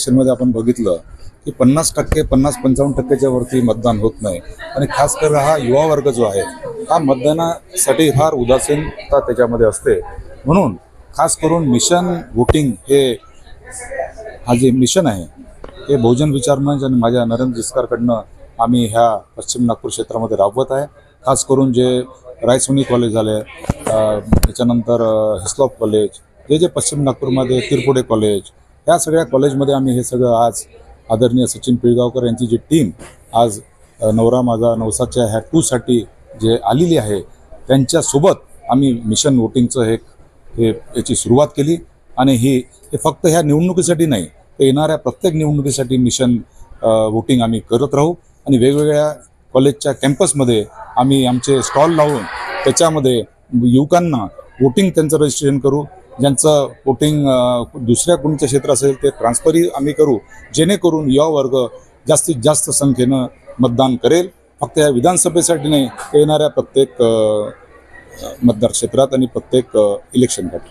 इलेक्शनमध्ये आपण बघितलं की पन्नास टक्के पन्नास पंचावन्न टक्क्याच्या वरती मतदान होत नाही. आणि खास कर हा युवा वर्ग जो आहे हा मतदानासाठी फार उदासीनता त्याच्यामध्ये असते. म्हणून खास करून मिशन वोटिंग हे हा जे मिशन आहे हे बहुजन विचार मंच आणि माझ्या नरेंद्र जिस्कारकडनं आम्ही ह्या पश्चिम नागपूर क्षेत्रामध्ये राबवत आहे. खास करून जे रायसोनी कॉलेज झाले त्याच्यानंतर हिस्लॉप कॉलेज जे जे पश्चिम नागपूरमध्ये तिरपुडे कॉलेज या सगळ्या कॉलेजमध्ये आम्ही हे सगळं आज आदरणीय सचिन पिळगावकर यांची जी टीम आज नवरा माझा नवसाच्या ह्या टूसाठी जे आलेली आहे त्यांच्यासोबत आम्ही मिशन वोटिंगचं हे हे याची सुरुवात केली. आणि ही हे फक्त ह्या निवडणुकीसाठी नाही तर येणाऱ्या प्रत्येक निवडणुकीसाठी मिशन वोटिंग आम्ही करत राहू. आणि वेगवेगळ्या कॉलेजच्या कॅम्पसमध्ये आम्ही आमचे स्टॉल लावून त्याच्यामध्ये युवकांना वोटिंग त्यांचं रजिस्ट्रेशन करू. ज्यांचं वोटिंग दुसऱ्या कोणत्या क्षेत्र असेल ते ट्रान्सफरही आम्ही करू. जेणेकरून युवा वर्ग जास्तीत जास्त संख्येनं मतदान करेल. फक्त या विधानसभेसाठी नाही येणाऱ्या प्रत्येक मतदार क्षेत्रात आणि प्रत्येक इलेक्शनसाठी